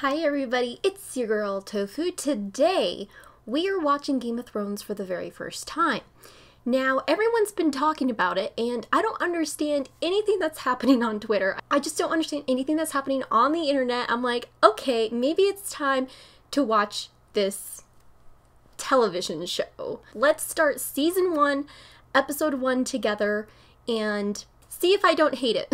Hi everybody, it's your girl Tofu. Today we are watching Game of Thrones for the very first time. Now, everyone's been talking about it, and I don't understand anything that's happening on Twitter. I just don't understand anything that's happening on the internet. I'm like, okay, maybe it's time to watch this television show. Let's start season one, episode one together, and see if I don't hate it.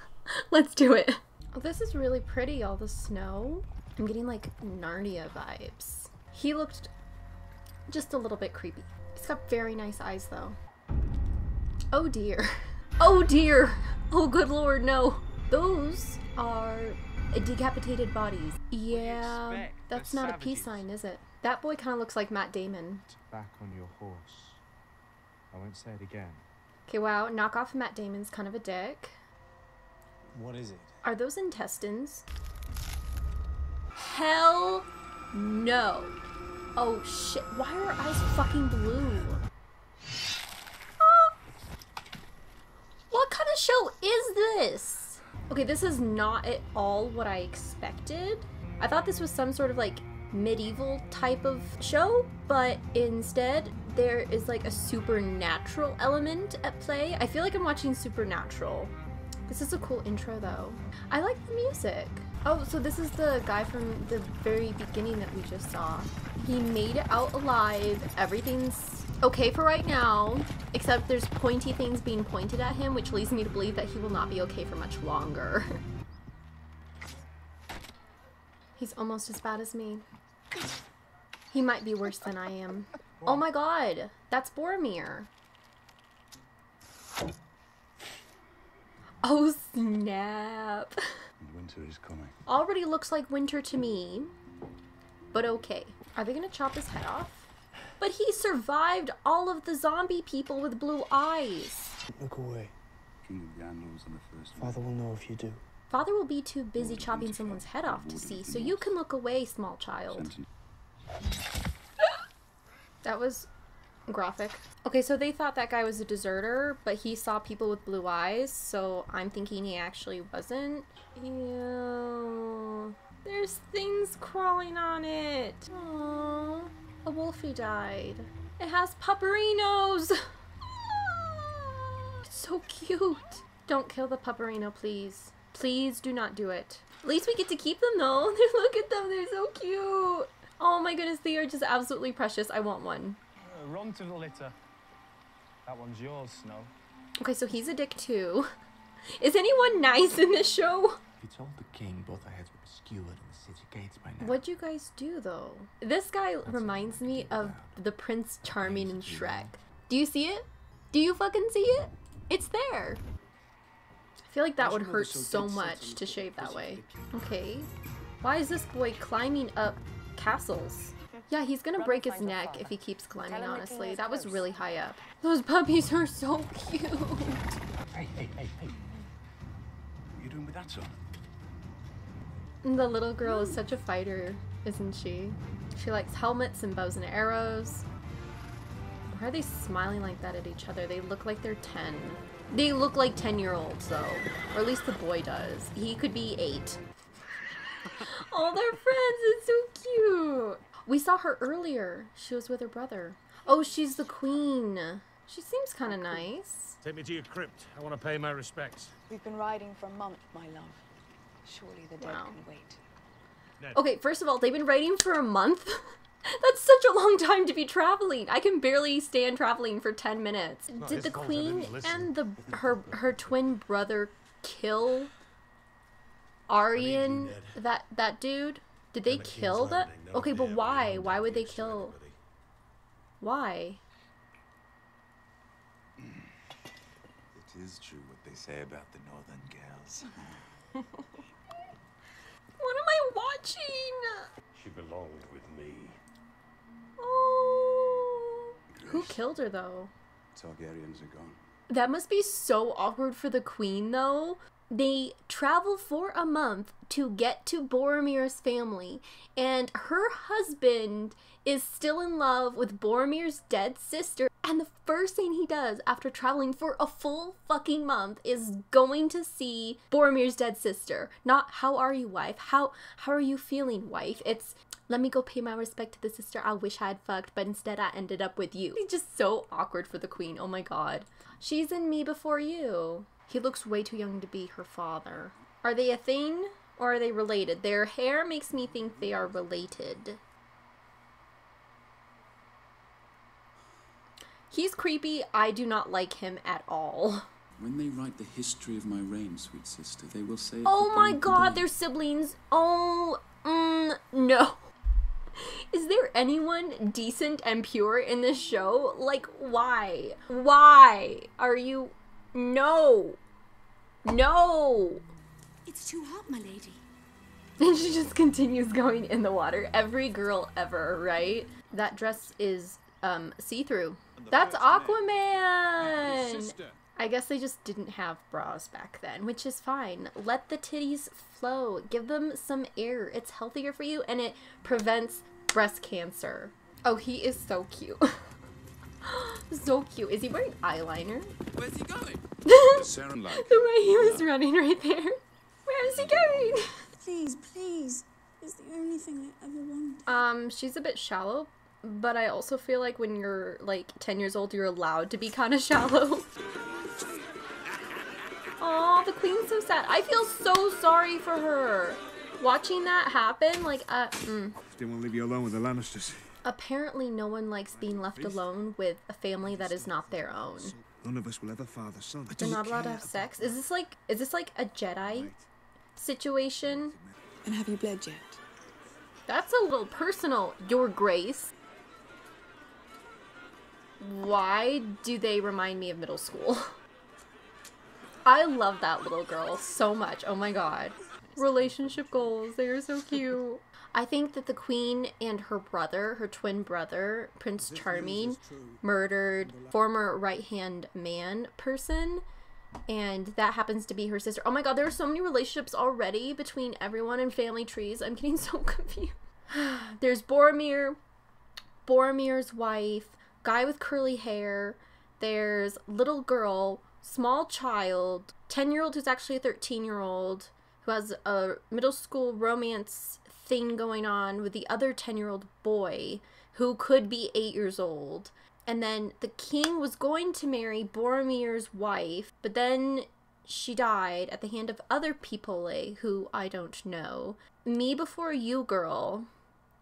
Let's do it. Oh, this is really pretty, all the snow. I'm getting like Narnia vibes. He looked just a little bit creepy. He's got very nice eyes though. Oh dear. Oh dear. Oh good lord, no. Those are decapitated bodies. Yeah, that's not a peace sign, is it? That boy kind of looks like Matt Damon. Back on your horse. I won't say it again. Okay, wow, knock off Matt Damon's kind of a dick. What is it? Are those intestines? Hell no. Oh shit, why are eyes fucking blue? Ah. What kind of show is this? Okay, this is not at all what I expected. I thought this was some sort of like medieval type of show, but instead there is like a supernatural element at play. I feel like I'm watching Supernatural. This is a cool intro though. I like the music. Oh, so this is the guy from the very beginning that we just saw. He made it out alive. Everything's okay for right now, except there's pointy things being pointed at him, which leads me to believe that he will not be okay for much longer. He's almost as bad as me. He might be worse than I am. Oh my god, that's Boromir. Oh snap. Winter is coming. Already looks like winter to me. But okay. Are they gonna chop his head off? But he survived all of the zombie people with blue eyes. Look away. King of the Andals in the first Father will know if you do. Father will be too busy chopping someone's head off to see, so you can look away, small child. That was graphic. Okay, so they thought that guy was a deserter, but he saw people with blue eyes, so I'm thinking he actually wasn't. Ew. There's things crawling on it. Aww. A wolfie died. It has pupperinos! It's so cute. Don't kill the pupperino, please. Please do not do it. At least we get to keep them though. Look at them, they're so cute. Oh my goodness, they are just absolutely precious. I want one. Run to the litter. That one's yours, Snow. Okay, so he's a dick too. Is anyone nice in this show? He told the king both our heads were skewered in the city gates by now. What'd you guys do though? This guy reminds me of the Prince Charming in Shrek. Do you see it? Do you fucking see it? It's there. I feel like that would hurt so much to shave that way. Okay. Why is this boy climbing up castles? Yeah, he's gonna break his neck if he keeps climbing, honestly. That was really high up. Those puppies are so cute. Hey, hey, hey, hey. What are you doing with that son? The little girl is such a fighter, isn't she? She likes helmets and bows and arrows. Why are they smiling like that at each other? They look like they're 10. They look like 10 year olds though. Or at least the boy does. He could be 8. All their friends, it's so cute. We saw her earlier. She was with her brother. Oh, she's the queen. She seems kind of nice. Take me to your crypt. I want to pay my respects. We've been riding for a month, my love. Surely the dead Wow. can wait. Ned, Okay, first of all, they've been riding for a month. That's such a long time to be traveling. I can barely stand traveling for 10 minutes. not Did the queen and the her her twin brother kill Arryn that that dude? Did they And the kill that? No Okay, but why? Why would they kill? anybody. Why? It is true what they say about the northern girls. What am I watching? She belonged with me. Oh. Who killed her though? Targaryens are gone. That must be so awkward for the queen, though. They travel for a month to get to Boromir's family, and her husband is still in love with Boromir's dead sister. And the first thing he does after traveling for a full fucking month is going to see Boromir's dead sister. Not how are you, wife? How how are you feeling, wife? It's let me go pay my respect to the sister I wish I had fucked, but instead I ended up with you. It's just so awkward for the queen. Oh my god. She's in me before you. He looks way too young to be her father. Are they a thing or are they related? Their hair makes me think they are related. He's creepy. I do not like him at all. When they write the history of my reign, sweet sister, they will say. Oh my god, they're siblings. Oh, mm, no. Is there anyone decent and pure in this show? Like, why? Why are you. No. No. It's too hot, my lady. And she just continues going in the water. Every girl ever, right? That dress is um see-through. That's Aquaman. I guess they just didn't have bras back then, which is fine. Let the titties flow. Give them some air. It's healthier for you and it prevents breast cancer. Oh, he is so cute. so cute. Is he wearing eyeliner? Where's he going? Sarah like. The way he was running right there. Where is he going? Please, please. It's the only thing I ever wanted. Um, she's a bit shallow, but I also feel like when you're like 10 years old, you're allowed to be kind of shallow. Oh, the queen's so sad. I feel so sorry for her. Watching that happen, like, uh, mm. Didn't want to leave you alone with the Lannisters. Apparently no one likes being left alone with a family that is not their own. None of us will ever father son. They're not allowed to have sex. Is this like, is this like a Jedi situation? And have you bled yet? That's a little personal, Your Grace. Why do they remind me of middle school? I love that little girl so much. Oh my god. Relationship goals, they are so cute. I think that the queen and her brother, her twin brother, Prince Charming, murdered former right hand man person. And that happens to be her sister. Oh my god, there are so many relationships already between everyone and family trees. I'm getting so confused. There's Boromir, Boromir's wife, guy with curly hair. There's little girl, small child, 10 year old who's actually a 13 year old, who has a middle school romance thing going on with the other 10 year old boy who could be 8 years old. And then the king was going to marry Boromir's wife, but then she died at the hand of other people eh, who I don't know. Me Before You Girl,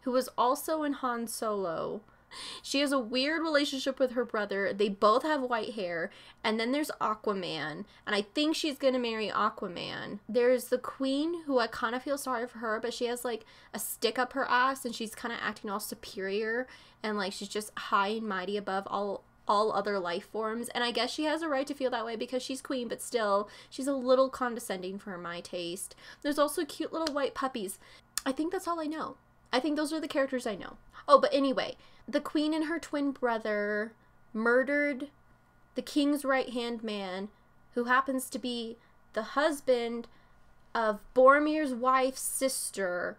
who was also in Han Solo. She has a weird relationship with her brother. They both have white hair. And then there's Aquaman. And I think she's going to marry Aquaman. There's the queen, who I kind of feel sorry for her, but she has like a stick up her ass and she's kind of acting all superior. And like she's just high and mighty above all all other life forms. And I guess she has a right to feel that way because she's queen, but still, she's a little condescending for my taste. There's also cute little white puppies. I think that's all I know. I think those are the characters I know. Oh, but anyway, the queen and her twin brother murdered the king's right hand man, who happens to be the husband of Boromir's wife's sister.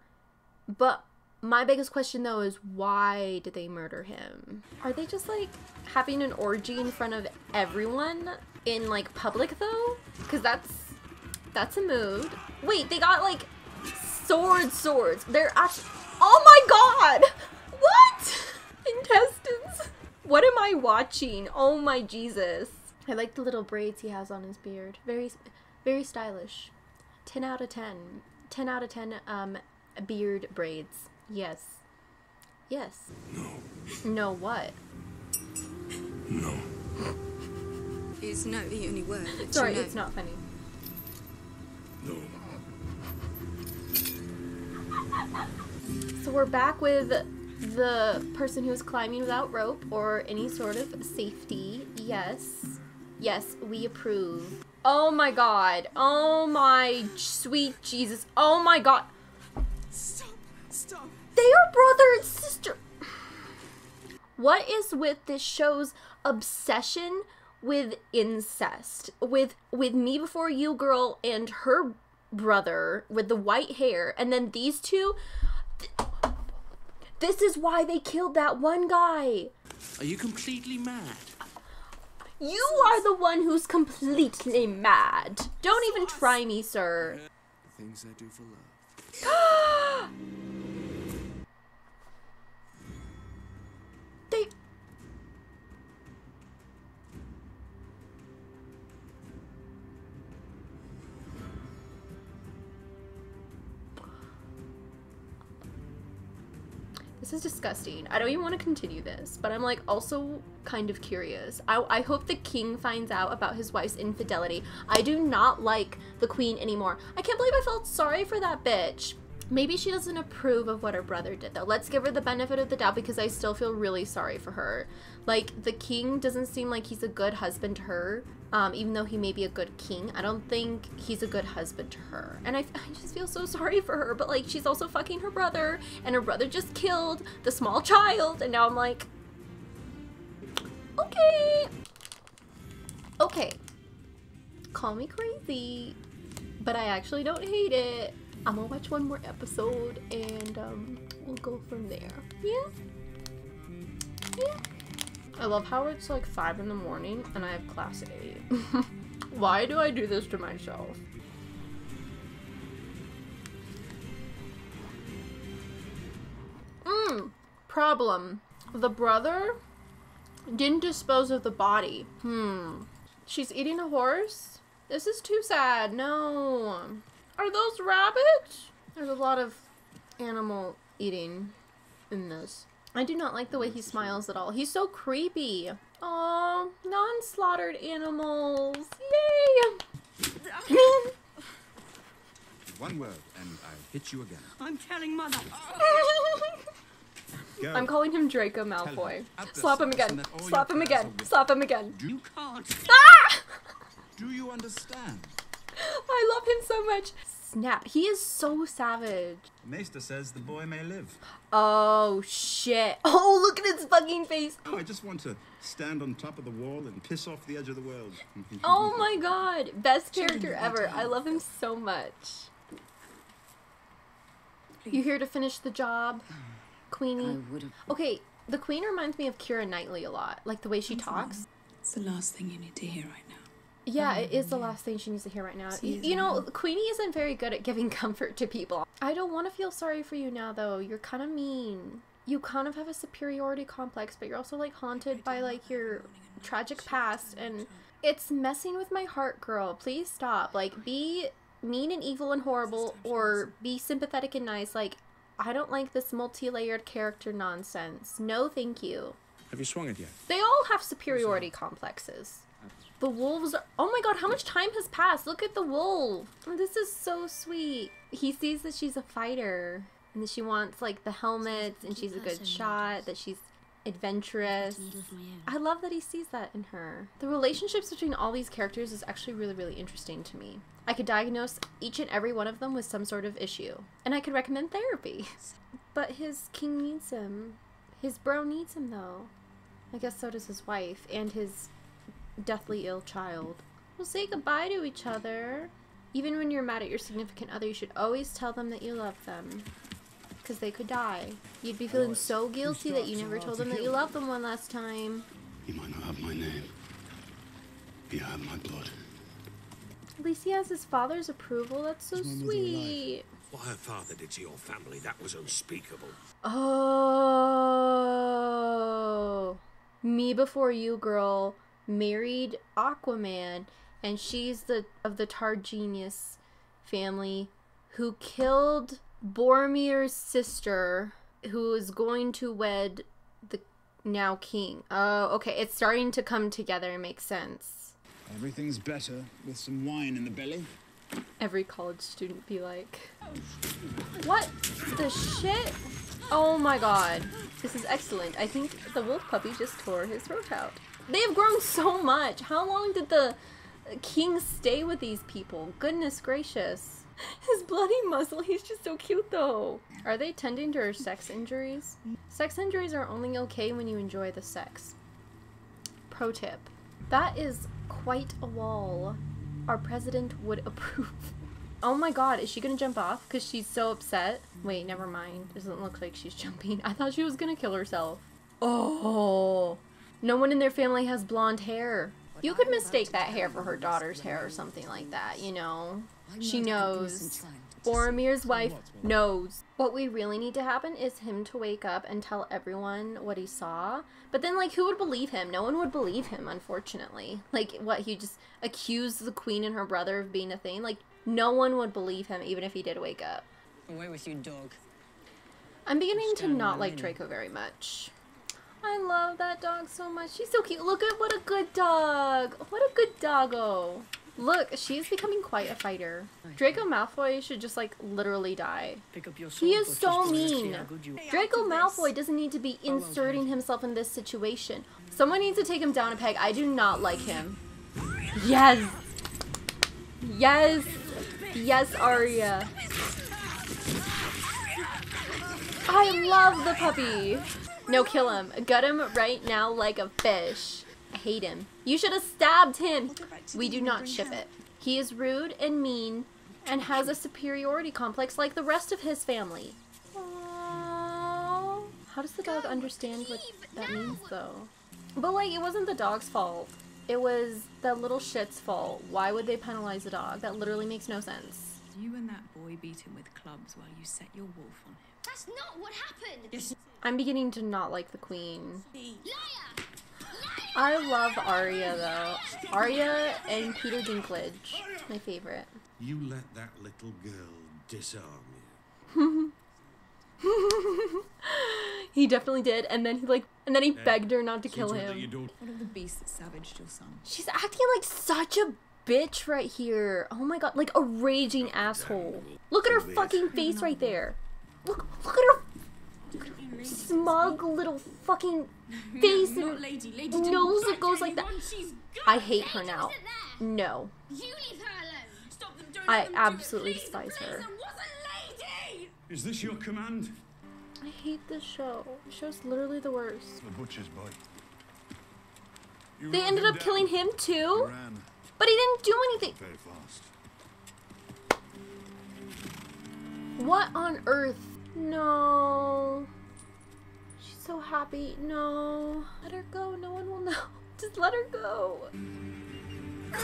But my biggest question though is why did they murder him? Are they just like having an orgy in front of everyone in like public though? Cuz that's that's a mood. Wait, they got like sword swords. They're actually Oh my god. What? Am I watching? Oh my Jesus. I like the little braids he has on his beard. Very very stylish. 10 out of 10. 10 out of 10 um beard braids. Yes. Yes. No. No what? No. It's no the only word. that Sorry, you know. it's not funny. No. So we're back with the person who is climbing without rope or any sort of safety. Yes. Yes, we approve. Oh my god. Oh my sweet Jesus. Oh my god. Stop! Stop! They are brother and sister. What is with this show's obsession with incest? With with me before you girl and her brother with the white hair and then these two This is why they killed that one guy. Are you completely mad? You are the one who's completely mad. Don't even try me, sir. The things I do for love. disgusting. I don't even want to continue this, but I'm like also kind of curious. I, I hope the king finds out about his wife's infidelity. I do not like the queen anymore. I can't believe I felt sorry for that bitch. Maybe she doesn't approve of what her brother did, though. Let's give her the benefit of the doubt because I still feel really sorry for her. Like, the king doesn't seem like he's a good husband to her, um, even though he may be a good king. I don't think he's a good husband to her. And I, I just feel so sorry for her, but like, she's also fucking her brother, and her brother just killed the small child, and now I'm like, okay. Okay. Call me crazy, but I actually don't hate it. I'm gonna watch one more episode and um, we'll go from there. Yeah? Yeah. I love how it's like 5 in the morning and I have class at 8. Why do I do this to myself? Mmm. Problem. The brother didn't dispose of the body. Hmm. She's eating a horse? This is too sad. No. Are those rabbits? There's a lot of animal eating in this. I do not like the way he smiles at all. He's so creepy. Oh, non-slaughtered animals. Yay! One word, and I'll hit you again. I'm telling Mother. I'm calling him Draco Malfoy. Slap him again. and that all Slap him again. Slap him again. You can't. Ah! Do you understand? I love him so much. Snap. He is so savage. Maester says the boy may live. Oh shit. Oh, look at his fucking face. Oh, I just want to stand on top of the wall and piss off the edge of the world. Oh my god. Best character ever. I love him so much. You here to finish the job, Queenie? would. Okay, the Queen reminds me of Keira Knightley a lot. Like the way she talks. It's the last thing you need to hear right now. Yeah, it is the last thing she needs to hear right now. Y- You know, Queenie isn't very good at giving comfort to people. I don't want to feel sorry for you now, though. You're kind of mean. You kind of have a superiority complex, but you're also like haunted by like your tragic past, and it's messing with my heart, girl. Please stop. Like, be mean and evil and horrible, or be sympathetic and nice. Like, I don't like this multi-layered character nonsense. No, thank you. Have you swung it yet? They all have superiority complexes. The wolves are. Oh my god, how much time has passed? Look at the wolf. This is so sweet. He sees that she's a fighter and that she wants like the helmets and she's a good shot, that she's adventurous. I love that he sees that in her. The relationships between all these characters is actually really, really interesting to me. I could diagnose each and every one of them with some sort of issue, and I could recommend therapy. But his king needs him. His bro needs him though. I guess so does his wife and his deathly ill child. Well, say goodbye to each other. Even when you're mad at your significant other, you should always tell them that you love them. Because they could die. You'd be feeling so guilty that you never told them that you loved them one last time. You might not have my name. You have my blood. At least he has his father's approval. That's so Is my mother sweet. What her father did to your family, that was unspeakable. Oh. Me before you, girl, married Aquaman, and she's the of the Targaryen family who killed Boromir's sister, who is going to wed the now king. Oh, okay. It's starting to come together and make sense. Everything's better with some wine in the belly. Every college student be like, What the shit? Oh my god. This is excellent. I think the wolf puppy just tore his throat out. They have grown so much. How long did the king stay with these people? Goodness gracious. His bloody muzzle, he's just so cute though. Are they tending to her sex injuries? Sex injuries are only okay when you enjoy the sex. Pro tip. That is quite a wall. Our president would approve. Oh my god, is she gonna jump off? Because she's so upset. Wait, never mind. Doesn't look like she's jumping. I thought she was gonna kill herself. Oh. No one in their family has blonde hair. You could mistake that hair for her daughter's hair or something like that, you know? She knows. Boromir's wife knows. What we really need to happen is him to wake up and tell everyone what he saw. But then, like, who would believe him? No one would believe him, unfortunately. Like, what, he just accused the queen and her brother of being a thing? Like, no one would believe him, even if he did wake up. Away with you, dog. I'm beginning to not like. Draco very much. I love that dog so much. She's so cute. Look at what a good dog. What a good doggo. Look, she's becoming quite a fighter. Draco Malfoy should just like literally die. Pick up your He is so just to see mean. how good you- Draco Malfoy doesn't need to be inserting himself in this situation. Someone needs to take him down a peg. I do not like him. Yes. Yes. Yes, Arya. I love the puppy. No, kill him. Gut him right now like a fish. I hate him. You should have stabbed him. We do not ship it. He is rude and mean and has a superiority complex like the rest of his family. Aww. How does the dog understand what that means though? But like, it wasn't the dog's fault. It was that little shit's fault. Why would they penalize the dog? That literally makes no sense. You and that boy beat him with clubs while you set your wolf on him. That's not what happened. I'm beginning to not like the queen. I love Arya though. Arya and Peter Dinklage, my favorite. You let that little girl disarm you. he definitely did, and then he like, and then he begged her not to kill Seems you him. don't What of the beast that savaged your son? She's acting like such a bitch right here. Oh my god, like a raging asshole. Look at her fucking face right there. Look, look at her smug little fucking face not and lady. Lady nose that goes like that. I hate her now. No, You leave her alone. Stop them. Don't I them absolutely Please, despise please, her. there was a lady. Is this your command? I hate this show. The show's literally the worst. The butcher's boy. You They ended up down. killing him too, but he didn't do anything. very fast. What on earth? No. She's so happy. No. Let her go. No one will know. Just let her go.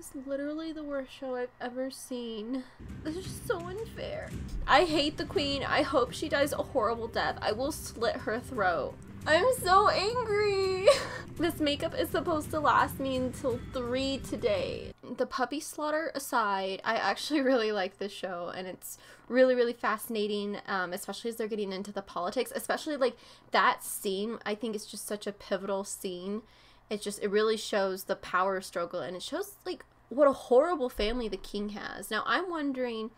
This is literally the worst show I've ever seen. This is so unfair. I hate the queen. I hope she dies a horrible death. I will slit her throat. I'm so angry. this makeup is supposed to last me until 3 today. The puppy slaughter aside, I actually really like this show and it's really, really fascinating, um, especially as they're getting into the politics, especially like that scene. I think it's just such a pivotal scene. It just, it really shows the power struggle and it shows like what a horrible family the king has. Now, I'm wondering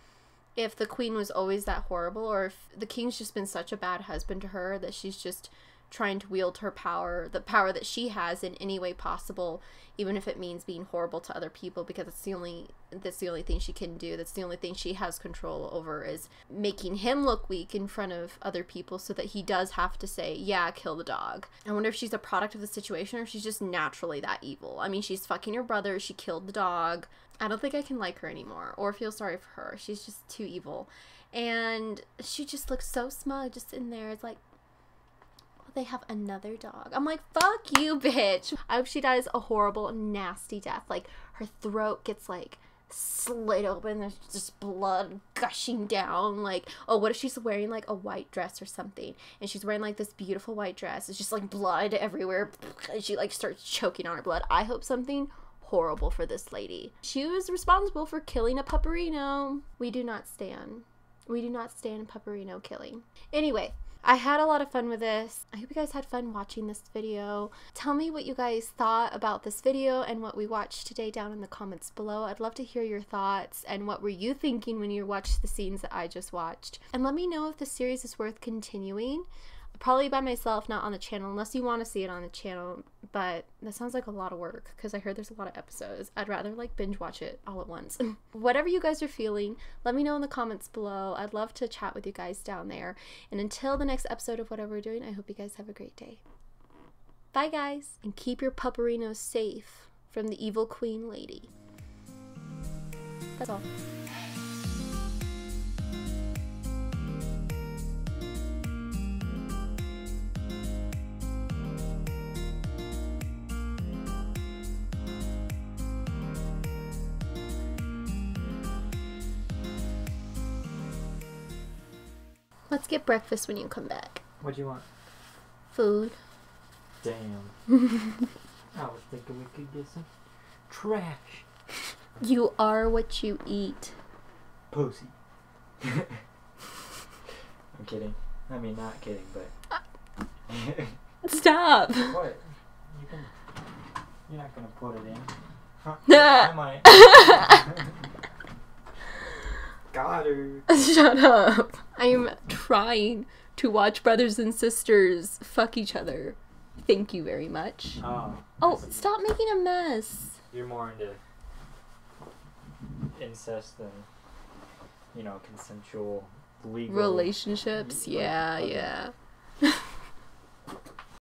if the queen was always that horrible or if the king's just been such a bad husband to her that she's just trying to wield her power the power that she has in any way possible even if it means being horrible to other people because it's the only that's the only thing she can do. That's the only thing she has control over is making him look weak in front of other people so that he does have to say yeah kill the dog. I wonder if she's a product of the situation or if she's just naturally that evil. I mean she's fucking her brother. She killed the dog. I don't think i can like her anymore or feel sorry for her. She's just too evil. And she just looks so smug just in there. It's like they have another dog. I'm like, fuck you, bitch. I hope she dies a horrible, nasty death. Like, her throat gets, like, slit open. There's just blood gushing down. Like, oh, what if she's wearing, like, a white dress or something? And she's wearing, like, this beautiful white dress. It's just, like, blood everywhere. And she, like, starts choking on her blood. I hope something horrible for this lady. She was responsible for killing a pupperino. We do not stand. We do not stand pupperino killing. Anyway, I had a lot of fun with this. I hope you guys had fun watching this video. Tell me what you guys thought about this video and what we watched today down in the comments below. I'd love to hear your thoughts and what were you thinking when you watched the scenes that I just watched. And let me know if the series is worth continuing. Probably by myself, not on the channel, unless you want to see it on the channel. But that sounds like a lot of work because I heard there's a lot of episodes. I'd rather like binge watch it all at once. Whatever you guys are feeling, let me know in the comments below. I'd love to chat with you guys down there. And until the next episode of whatever we're doing, I hope you guys have a great day. Bye, guys, and keep your pupperinos safe from the evil queen lady. That's all. Let's get breakfast when you come back. What do you want? Food. Damn. I was thinking we could get some trash. You are what you eat. Pussy. I'm kidding. I mean, not kidding, but. Uh, Stop. what? You can. You're not gonna put it in. Huh? I might. Got her. Shut up. I'm trying to watch brothers and sisters fuck each other. Thank you very much. Oh. Oh, stop making a mess. You're more into incest than, you know, consensual legal Relationships. Yeah, yeah.